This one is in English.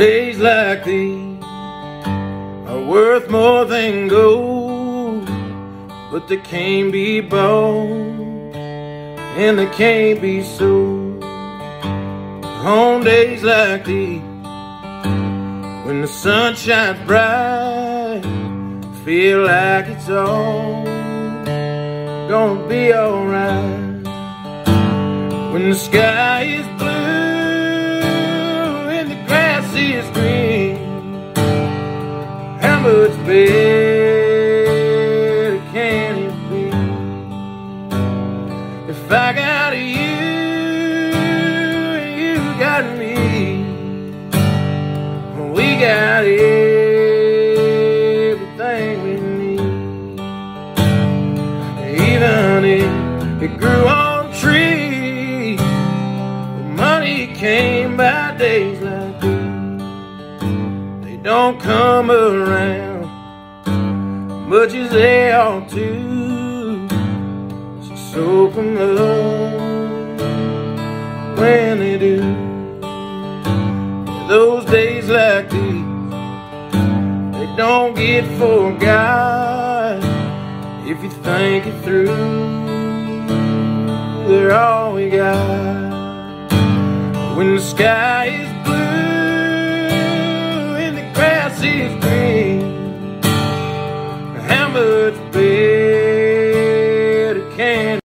Days like these are worth more than gold, but they can't be bought and they can't be sold. On days like these, when the sun shines bright, feel like it's all gonna be alright. When the sky is blue is green, how much better can it be? If I got you and you got me, we got everything we need. Even if it grew on trees, money came by days like don't come around much as they ought to. So soak 'em up when they do. Those days like these, they don't get forgot if you think it through. They're all we got when the sky sea of green, hammered